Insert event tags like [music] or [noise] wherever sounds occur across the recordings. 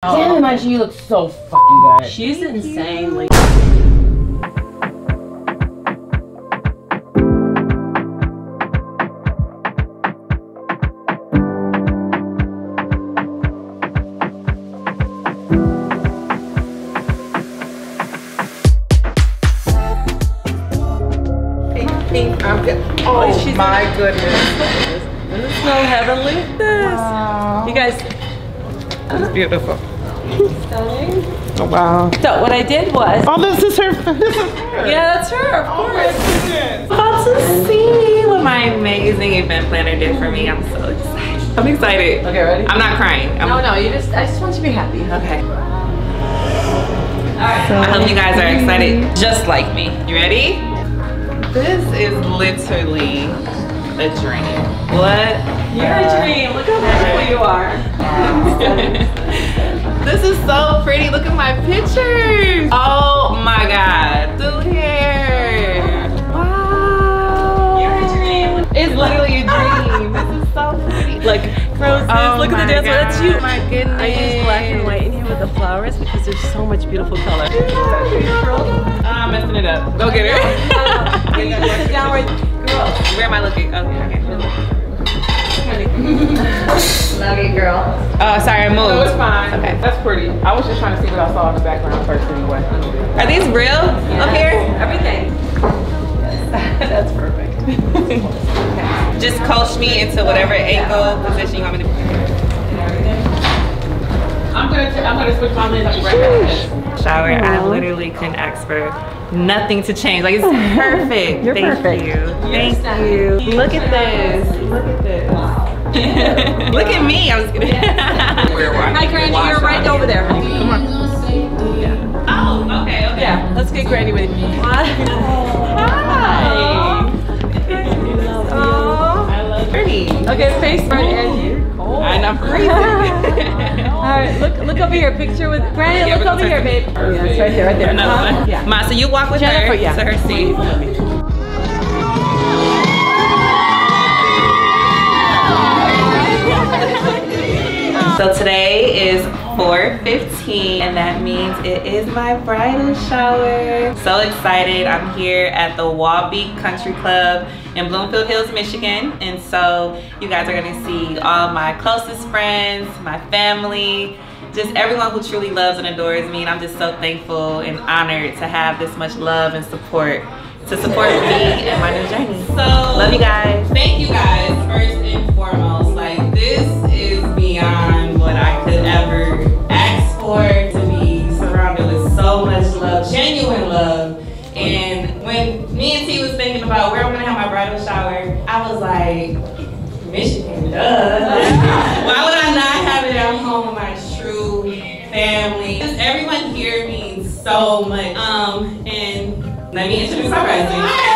Damn it, my G looks so fucking good. She's insanely. Pink, I'm good. Oh she's oh my goodness. Doesn't it smell heavenly? This. You guys, That's beautiful. stunning. Oh, wow. So what I did was, Oh, this is her. This is her. yeah, that's her, of Oh my course. goodness. About to see what my amazing event planner did for me. I'm so excited. I'm excited. Okay, ready? I'm not crying. I'm, no, no, you just, I just want you to be happy. Okay. I hope you guys are excited just like me. You ready? This is literally a dream. What? You're a dream. Look how beautiful you are. [laughs] this is so pretty. Look at my pictures. Oh my god. The hair. Wow. You're a dream. It's literally a dream. [laughs] this is so pretty. Like roses. Oh Look at the dance. That's God. you. My goodness. I use black and white in here with the flowers because there's so much beautiful color. Ah, I'm messing it up. Go get her. Oh, sorry, I moved. No, it's fine. Okay. That's pretty. I was just trying to see what I saw in the background first anyway. Are these real up here? Everything. [laughs] That's perfect. [laughs] Just coach me into whatever angle position you want me to be. I'm gonna, I'm gonna switch my lens. I'll right back. Shower, I literally couldn't ask for nothing to change. Like it's [laughs] perfect. You're Thank perfect. you. Thank you. Look at this. Look at this. [laughs] Look at me. I was gonna. Hi, Granny, you're right over there. Come on. Oh, okay, okay. Yeah, let's get Granny with you. Hi. Oh, I love. Okay, face front and you. I'm not freezing. All right, look, look over here. Picture with Granny. Yeah, look over here, take babe. Yeah, it's right there, right there. Another Uh-huh. one. Yeah. Ma, so you walk with Jennifer, her yeah. to her seat. So today is 4.15 and that means it is my bridal shower. So excited. I'm here at the Wabeek Country Club in Bloomfield Hills, Michigan. And so you guys are gonna see all my closest friends, my family, just everyone who truly loves and adores me. And I'm just so thankful and honored to have this much love and support to support me and my new journey. So love you guys. Thank you guys first and foremost. Like this is beyond could ever ask for to be surrounded with so much love, genuine love. And when me and Tee was thinking about where I'm gonna have my bridal shower, I was like, Michigan, duh. [laughs] Why would I not have it at home with my true family? Because everyone here means so much. Um, and let me introduce our bridesmaid.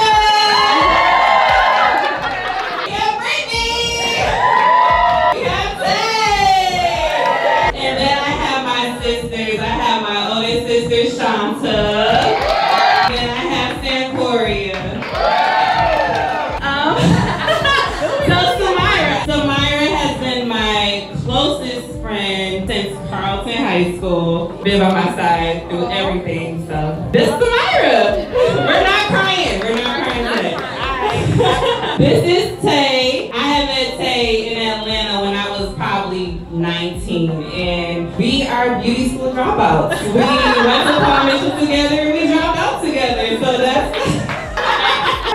High School. Been by my side through everything. So this is Samira. We're not crying. We're not crying today. [laughs] this is Tay. I had met Tay in Atlanta when I was probably 19, and we are beauty school dropouts. We went to Palm together, and we dropped out together. So that's.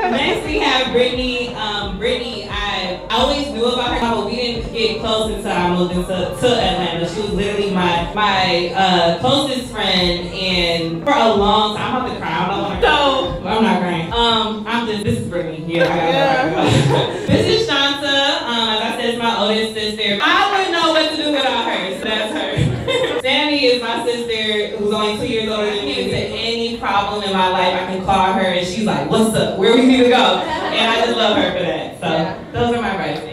[laughs] Next we have Brittany. Um, Brittany, I always knew about her, but we didn't get close until I moved into to Atlanta. She was literally my my uh, closest friend, and for a long time, I'm about to cry. I don't want to. No, I'm not crying. Um, I'm just this is Brittany. Yeah, gotta [laughs] This is Shanta. Um, as I said, it's my oldest sister. I wouldn't know what to do without her, so that's her. [laughs] Sammy is my sister who's only two years older than me. To any problem in my life, I can call her and she's like, "What's up? Where we need to go?" And I just love her for that. So those are my bridesmaids.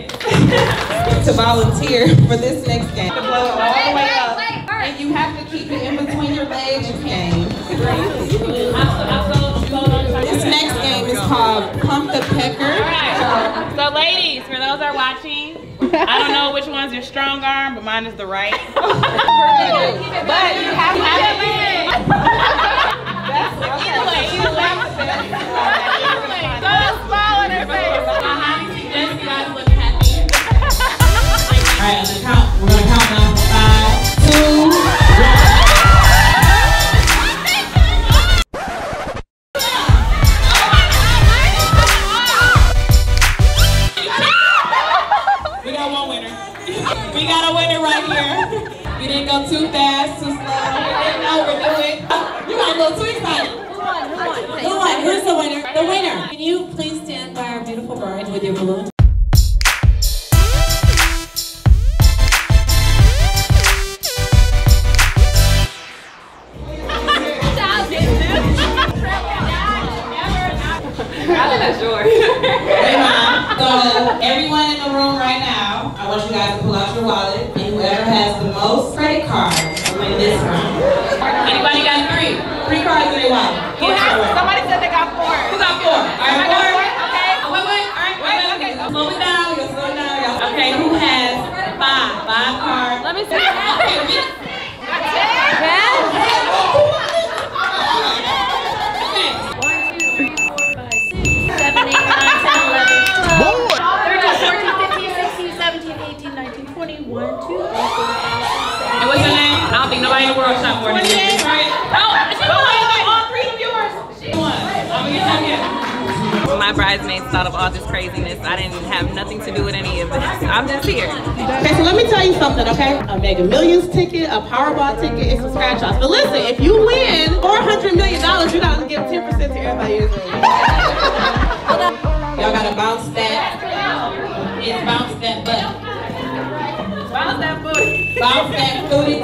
To volunteer [laughs] for this next game. To blow it all the way up. And you have to keep it in between your legs. You can. This next game is called Pump the Pecker. So ladies, for those who are watching, I I don't know which one's your strong arm, but mine is the right. [laughs] but you have to have it. Either way, either way. So We got a winner right here. We didn't go too fast, too slow. You didn't overdo it. You got a little too excited. Who won? Who's the winner? The winner. Can you please stand by our beautiful bride with your balloon? That's yours. Hey, Mom. So, everyone in the room right now, I want you guys to pull out your wallet, and whoever has the most credit cards will win this round. Anybody got three? Three cards in their wallet. Who has, somebody said they got four. Who got four? All right, four. four, okay. Oh, wait, wait. All right, wait, wait, okay. Slow it down. You're down. Okay, who has five? Five cards. Let me see. Okay, the world shot more than you. Right? Oh, go ahead. All three of yours. She won. I'm gonna get that. My bridesmaids thought of all this craziness. I didn't have nothing to do with any of this. I'm just here. Okay, so let me tell you something, okay? A Mega Millions ticket, a Powerball ticket, and some scratch offs. But listen, if you win $400 million, you gotta give 10% to everybody in this room. Y'all gotta bounce that. It's bounce that butt. Bounce that booty. Bounce that booty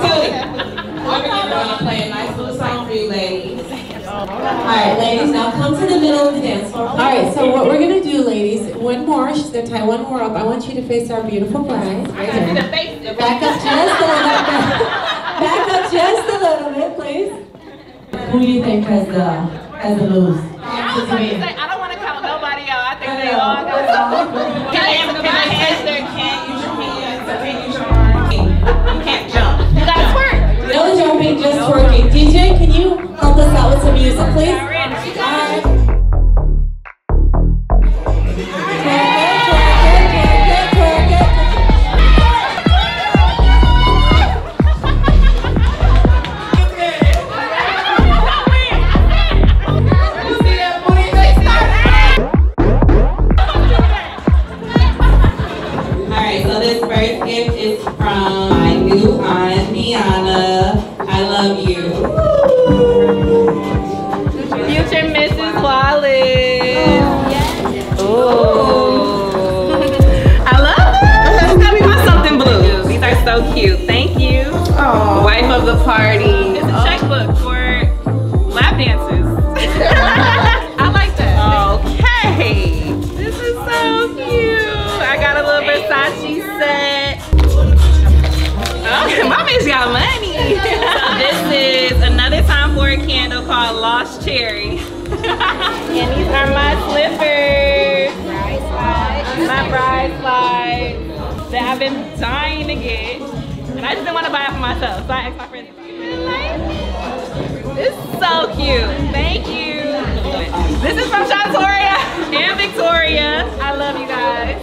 tooty. We're gonna play a nice little song for you, ladies. All right, ladies, now come to the middle of the dance floor. All right, so what we're gonna do, ladies, one more. She's gonna tie one more up. I want you to face our beautiful bride. Right. Back up just a little bit. Back up just a little bit, please. Who do you think has the has the moves? I was about to say, I don't want to count nobody out. I think they all got some music, please? Cute. Thank you. Wife of the party. It's a checkbook for lap dances. [laughs] I like that. Okay. This is so cute. I got a little Versace set. Oh, [laughs] my bitch got money. this is another Tom Ford candle called Lost Cherry. [laughs] and these are my slippers. My bride slides that I've been dying to get. And I just didn't want to buy it for myself. So I asked my friends, "You really like it?" It's so cute. Thank you. This is from Shontoria and Victoria. I love you guys.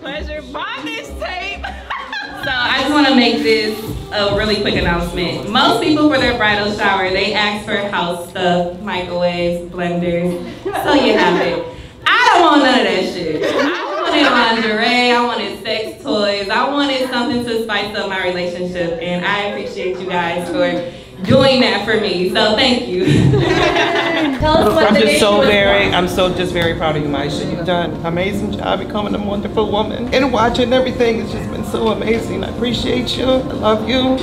Pleasure bondage tape. [laughs] so I just want to make this a really quick announcement. Most people for their bridal shower, they ask for house stuff, microwaves, blenders. So you have it. I don't want none of that shit. I wanted lingerie, I wanted sex toys, I wanted something to spice up my relationship, and I appreciate you guys for doing that for me. So thank you. [laughs] Tell us what I'm the just vision so was very, I'm so just very proud of you, Myeisha. You've done an amazing job becoming a wonderful woman. And watching everything has just been so amazing. I appreciate you. I love you.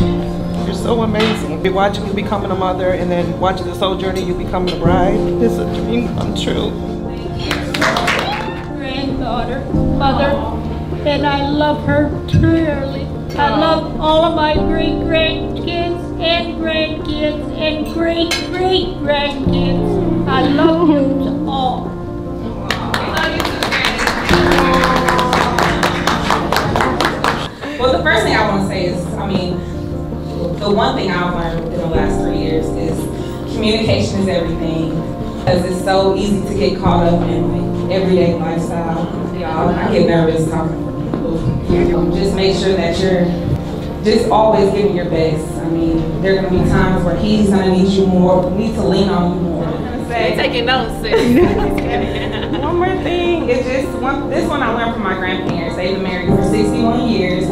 You're so amazing. Be watching you becoming a mother and then watching this whole journey, you becoming a bride. It's a dream come true. granddaughter, mother, and I love her dearly. I love all of my great grandkids and grandkids and great great grandkids. I love you all. Well, the first thing I want to say is, I mean, the one thing I've learned in the last three years is communication is everything. Because it's so easy to get caught up in like everyday lifestyle. Y'all, I get nervous talking just make sure that you're just always giving your best. I mean, there are gonna be times where he's gonna need you more, need to lean on you more. Say, taking notes. [laughs] One more thing, it's just one. This one I learned from my grandparents. They've been married for 61 years.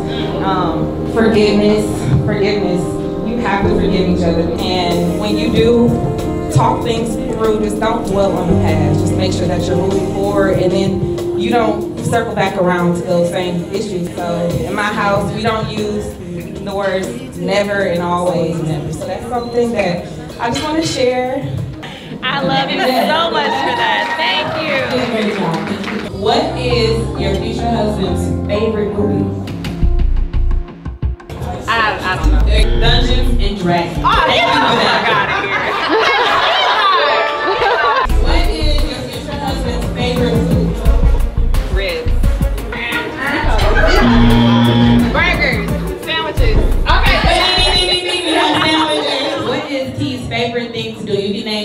Um, forgiveness, forgiveness. You have to forgive each other, and when you do, talk things through. Just don't dwell on the past. Just make sure that you're moving forward, and then you don't circle back around to those same issues. So in my house, we don't use the words never and always never. So that's something that I just want to share. I love you so much for that. Thank you. did a great job. What is your future husband's favorite movie? I, I don't know. Dungeons and Dragons. Oh, get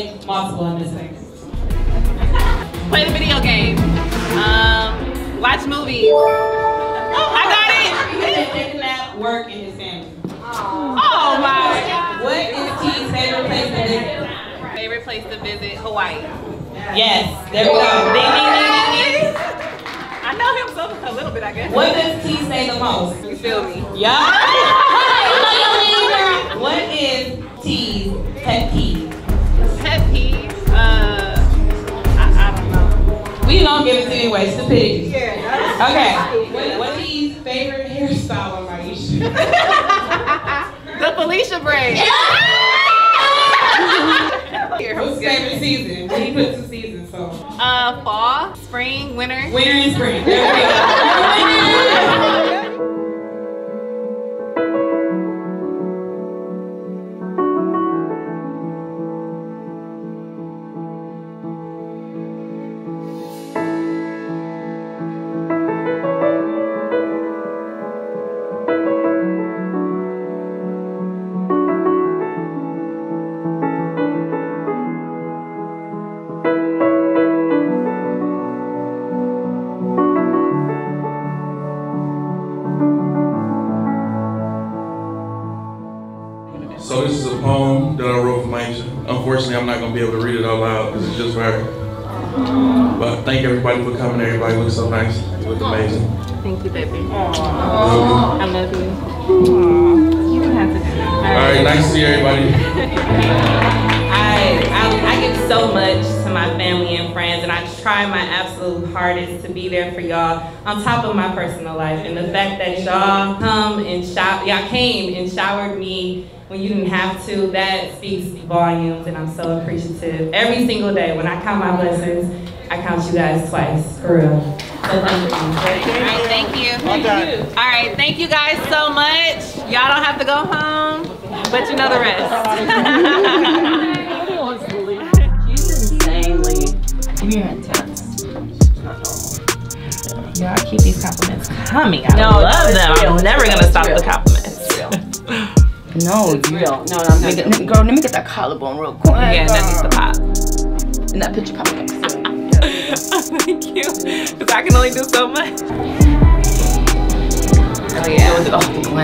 to do? You can name multiple in. Play the video game. Um, watch movies. Oh, I got it. Take a work, in his family. Oh my God. What is Tee's favorite place to visit? Favorite place to visit? Hawaii. Yes, there we go. Ding, ding, ding, ding, ding. I know him so a little bit, I guess. What does T say the most? You feel me? Yeah. [laughs] what is to you Okay. What, what Tee's favorite hairstyle on Myeisha? [laughs] The Felicia braid. [laughs] What's who's his favorite season? We put two seasons, so. Uh, fall, spring, winter. Winter and spring. [laughs] this is a poem that I wrote for Myeisha. Unfortunately, I'm not gonna be able to read it out loud because it's just for her. But thank everybody for coming. Everybody looks so nice. You look amazing. Thank you, baby. Love you. I love you. You don't have to do that. All right, nice to see everybody. [laughs] I, I, I give so much to my family and friends, and I try my absolute hardest to be there for y'all on top of my personal life. And the fact that y'all come and shower, y'all came and showered me when you didn't have to, that speaks volumes, and I'm so appreciative. Every single day, when I count my blessings, I count you guys twice, for real. So thank you. All right, thank you. All right, thank you guys so much. Y'all don't have to go home, but you know the rest. [laughs] you're intense. Y'all keep these compliments coming. I No, love them. real. I'm never gonna stop the compliments. No, it's real. No, no, I'm not. Girl, girl, let me get that collarbone real quick. Yeah, that needs to pop. And that picture popping up. [laughs] Thank you. Because I can only do so much. Oh yeah. Oh, the.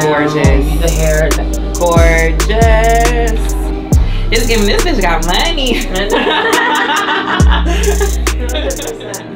Gorgeous. The hair. Gorgeous. Just giving this bitch got money. [laughs] [laughs] 100%.